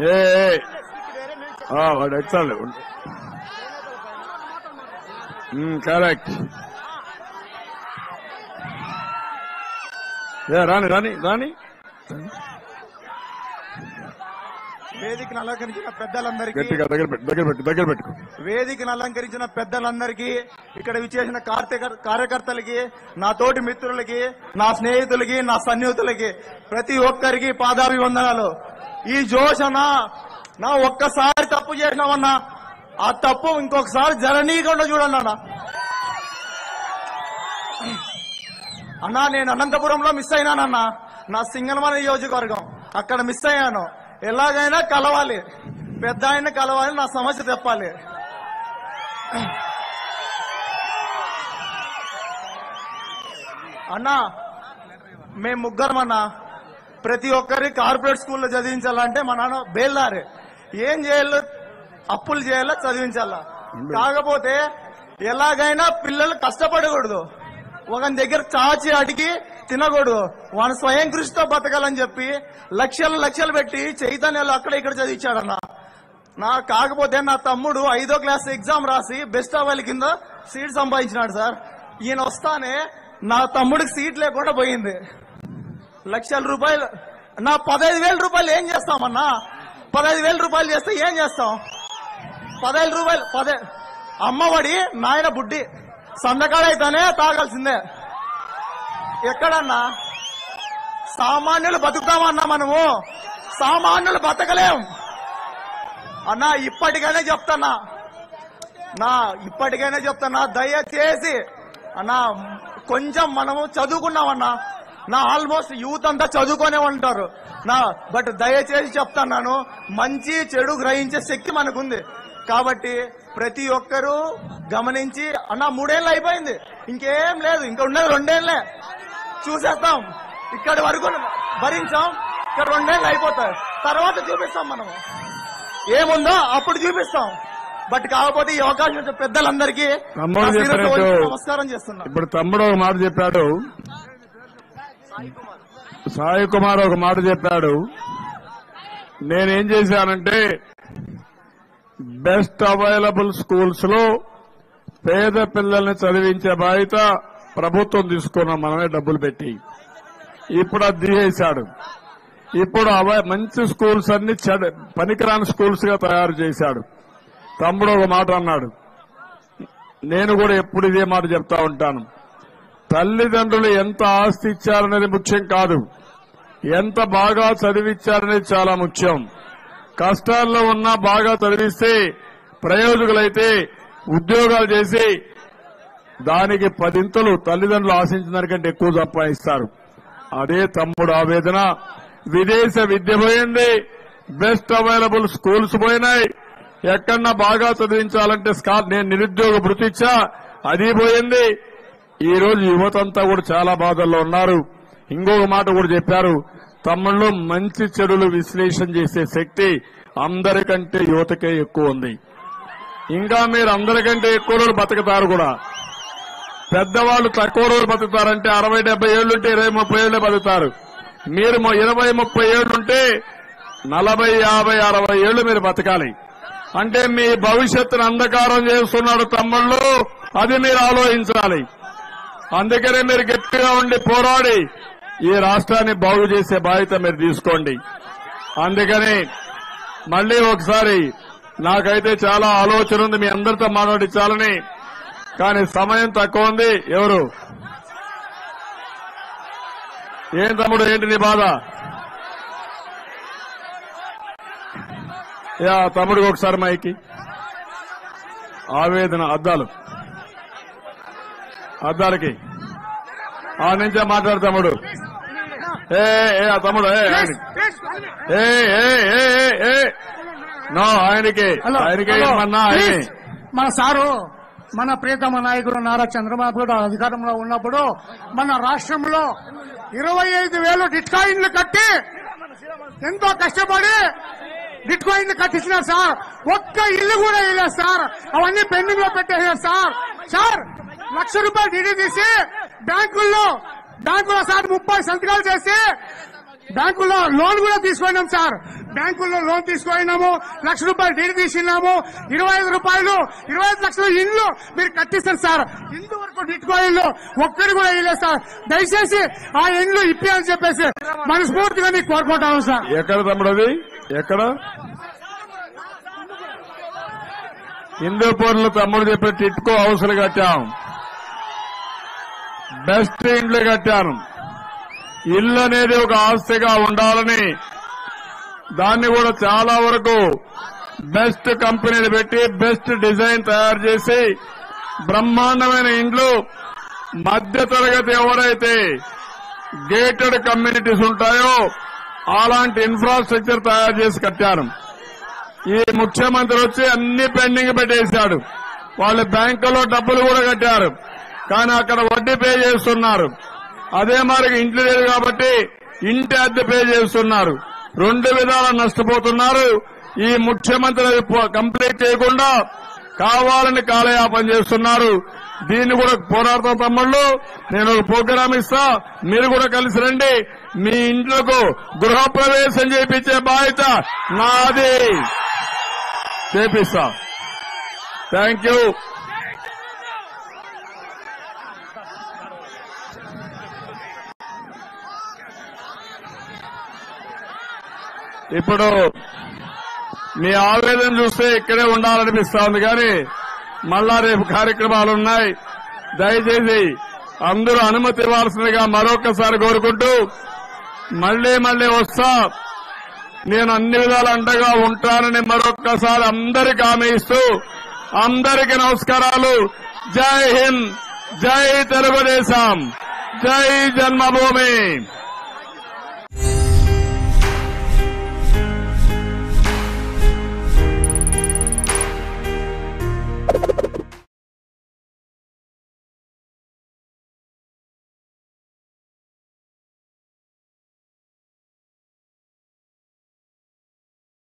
ఏ వాడు ఎక్సాలి కరెక్ట్. ఏ రాని రాని రాని. వేదికను అలంకరించిన పెద్దలందరికీ గట్టిగా దగ్గర పెట్టు దగ్గర పెట్టు దగ్గర పెట్టుకో. వేదికను అలంకరించిన పెద్దలందరికీ ఇక్కడ విచ్చేసిన కార్యకర్తలకి నా తోటి మిత్రులకి నా స్నేహితులకి నా సన్నిహితులకి ప్రతి ఒక్కరికి పాదాభివందనాలు. ఈ జోష్ అన్న నా ఒక్కసారి తప్పు చేసినామన్నా ఆ తప్పు ఇంకొకసారి జరనీయకుండా చూడండి అన్న. అన్నా నేను అనంతపురంలో మిస్ అయినానన్నా. నా సింగనమల నియోజకవర్గం. అక్కడ మిస్ అయ్యాను. ఎలాగైనా కలవాలి. పెద్ద ఆయన కలవాలి నా సమస్య చెప్పాలి అన్నా మేము ముగ్గురం అన్నా ప్రతి ఒక్కరి కార్పొరేట్ స్కూల్లో చదివించాలంటే మా నాన్న బేల్దారే ఏం చేయాలో అప్పులు చేయాలో చదివించాలా. కాకపోతే ఎలాగైనా పిల్లలు కష్టపడకూడదు. ఒకని దగ్గర చాచి అడిగి తినకూడదు. వాడు స్వయం కృషితో బతకాలని చెప్పి లక్షలు లక్షలు పెట్టి చైతన్యాలు అక్కడ ఇక్కడ చదివించాడన్న. నా కాకపోతే నా తమ్ముడు ఐదో క్లాస్ ఎగ్జామ్ రాసి బెస్ట్ అవ్వాలి కింద సీట్ సంపాదించినాడు సార్. ఈయన వస్తానే నా తమ్ముడికి సీట్ లేకుండా పోయింది. లక్షల రూపాయలు. నా పదహైదు వేల రూపాయలు ఏం చేస్తామన్నా పదహైదు వేల రూపాయలు చేస్తే ఏం చేస్తాం? పదహైదు రూపాయలు పదే అమ్మఒడి నాయన బుడ్డి. సందకాడైతేనే తాగాల్సిందే. ఎక్కడన్నా? సామాన్యులు బతుకుతామన్నా మనము. సామాన్యులు బతకలేం. అన్నా ఇప్పటికైనా చెప్తానా నా ఇప్పటికైనా చెప్తానా దయచేసి. అన్నా కొంచెం మనము చదువుకున్నామన్నా. నా ఆల్మోస్ట్ యూత్ అంతా చదువుకునే ఉంటారు. నా బట్ దయచేసి చెప్తాను మంచి చెడు గ్రహించే శక్తి మనకుంది. కాబట్టి ప్రతి ఒక్కరూ గమనించి అన్న మూడేళ్ళు అయిపోయింది. ఇంకేం లేదు ఇంకా ఉండేది రెండేళ్ళే చూసేస్తాం. ఇక్కడి వరకు భరించాం. ఇక్కడ రెండేళ్ళు అయిపోతాయి. తర్వాత చూపిస్తాం మనము. ఏముందో అప్పుడు చూపిస్తాం. బట్ కాకపోతే ఈ అవకాశం పెద్దలందరికీ నమస్కారం చేస్తున్నా. ఇప్పుడు తమ్ముడు మాట చెప్పాడు. సాయి కుమార్ ఒక మాట చెప్పాడు. నేనేం చేశానంటే బెస్ట్ అవైలబుల్ స్కూల్స్లో పేద పిల్లల్ని చదివించే బాధ్యత ప్రభుత్వం తీసుకున్నాం మనమే డబ్బులు పెట్టి. ఇప్పుడు అది తీసేశాడు. ఇప్పుడు మంచి స్కూల్స్ అన్ని పనికిరాని స్కూల్స్గా తయారు చేశాడు. తమ్ముడు ఒక మాట అన్నాడు. నేను కూడా ఎప్పుడు ఇదే మాట చెప్తా ఉంటాను. తల్లిదండ్రులు ఎంత ఆస్తి ఇచ్చారనేది ముఖ్యం కాదు. ఎంత బాగా చదివిచ్చారనేది చాలా ముఖ్యం. కష్టాల్లో ఉన్నా బాగా చదివిస్తే ప్రయోజకులైతే ఉద్యోగాలు చేసి దానికి పదింతలు తల్లిదండ్రులు ఆశించిన దానికంటే ఎక్కువ సంపాదిస్తారు. అదే తమ్ముడు ఆవేదన. విదేశ విద్య పోయింది. బెస్ట్ అవైలబుల్ స్కూల్స్ పోయినాయి. ఎక్కడన్నా బాగా చదివించాలంటే స్కార్ నేను నిరుద్యోగ భృతిచ్చా అది పోయింది. ఈ రోజు యువతంతా కూడా చాలా బాధల్లో ఉన్నారు. ఇంకొక మాట కూడా చెప్పారు. తమ్ముళ్ళు మంచి చెడులు విశ్లేషణ చేసే శక్తి అందరికంటే యువతకే ఎక్కువ ఉంది. ఇంకా మీరు అందరికంటే ఎక్కువ రోజులు బతుకుతారు కూడా. పెద్దవాళ్ళు తక్కువ రోజులు బతుకుతారంటే అరవై డెబ్బై ఏళ్ళుంటే ఇరవై ముప్పై ఏళ్ళు బతుకుతారు. మీరు ఇరవై ముప్పై ఏళ్ళుంటే నలభై యాభై అరవై ఏళ్ళు మీరు బతకాలి. అంటే మీ భవిష్యత్తును అంధకారం చేస్తున్నాడు తమ్ముళ్ళు. అది మీరు ఆలోచించాలి. అందుకనే మీరు గట్టిగా ఉండి పోరాడి ఈ రాష్ట్రాన్ని బాగు చేసే బాధ్యత మీరు తీసుకోండి. అందుకని మళ్ళీ ఒకసారి నాకైతే చాలా ఆలోచన ఉంది మీ అందరితో మాట్లాడించాలని కానీ సమయం తక్కువ ఉంది. ఎవరు? ఏం తమ్ముడు ఏంటి నీ బాధ? యా తమ్ముడికి ఒకసారి మైకి. ఆవేదన అద్దాలు. అద్దాలకి. ఆ నుంచే మాట్లాడు తమ్ముడు. ఏ ఏ ఆ తమ్ముడు ఏ. ఏ ఏ ఏ నో ఆయనకి. ఆయనకి ఏమన్నా ఆయనే. మన సారు మన ప్రియతమ నాయకుడు నారా చంద్రబాబు నాయుడు అధికారంలో ఉన్నప్పుడు మన రాష్ట్రంలో ఇరవై ఐదు వేలు డిట్కాయిన్లు కట్టి ఎంతో కష్టపడి బిట్కాయిన్లు కట్టించినారు సార్. ఒక్క ఇల్లు కూడా వేయలేదు సార్. అవన్నీ పెండింగ్లో పెట్టేశారు సార్. సార్ లక్ష రూపాయలు డీడీ తీసి బ్యాంకుల్లో బ్యాంకులో సార్ ముప్పై సంతకాలు చేసి బ్యాంకుల్లో లోన్ కూడా తీసుకున్నాం సార్. బ్యాంకుల్లో లోన్ తీసుకున్నాము లక్ష రూపాయలు డీడీ తీసినాము ఇరవై ఐదు రూపాయలు ఇరవై ఐదు లక్షల ఇండ్లు మీరు కట్టిస్తారు సార్. ఇందు వరకు బిట్కాయిన్లు ఒక్కరు కూడా ఇవ్వలేదు సార్. దయచేసి ఆ ఇండ్లు ఇప్పి అని చెప్పేసి మనస్ఫూర్తిగా మీకు కోరుకుంటాము సార్. ఎక్కడ తమ్ముడది ఎక్కడ? హిందూపూర్లో తమ్ముడు చెప్పి టిట్కో హౌస్లు కట్టాం. బెస్ట్ ఇండ్లు కట్టాను. ఇల్లు అనేది ఒక ఆస్తిగా ఉండాలని దాన్ని కూడా చాలా వరకు బెస్ట్ కంపెనీలు పెట్టి బెస్ట్ డిజైన్ తయారు చేసి బ్రహ్మాండమైన ఇండ్లు మధ్య తరగతి ఎవరైతే గేటెడ్ కమ్యూనిటీస్ ఉంటాయో అలాంటి ఇన్ఫ్రాస్ట్రక్చర్ తయారు చేసి కట్టాను. ఈ ముఖ్యమంత్రి వచ్చి అన్ని పెండింగ్ పెట్టేశాడు. వాళ్ళు బ్యాంకులో డబ్బులు కూడా కట్టారు. కానీ అక్కడ వడ్డీ పే చేస్తున్నారు. అదే మరి ఇంటి లేదు కాబట్టి ఇంటి అద్దె పే చేస్తున్నారు. రెండు విధాల నష్టపోతున్నారు. ఈ ముఖ్యమంత్రి కంప్లీట్ చేయకుండా కావాలని కాలయాపన చేస్తున్నారు. దీన్ని కూడా పోరాడతాం తమ్ముళ్ళు. నేను ఒక ప్రోగ్రామ్ ఇస్తా. మీరు కూడా కలిసి రండి. మీ ఇంట్లకు గృహప్రవేశం చేపించే బాధ్యత నాది. చేపిస్తా. థ్యాంక్ ఇప్పుడు మీ ఆవేదన చూస్తే ఇక్కడే ఉండాలనిపిస్తా ఉంది కానీ మళ్ళా రేపు కార్యక్రమాలు ఉన్నాయి. దయచేసి అందరూ అనుమతి ఇవ్వాల్సిందిగా మరొకసారి కోరుకుంటూ మళ్ళీ మళ్ళీ వస్తా. నేను అన్ని విధాలు అండగా ఉంటానని మరొక్కసారి అందరికి హామీ ఇస్తూ అందరికి నమస్కారాలు. జై హింద్ జై తెలుగుదేశం జై జన్మభూమి.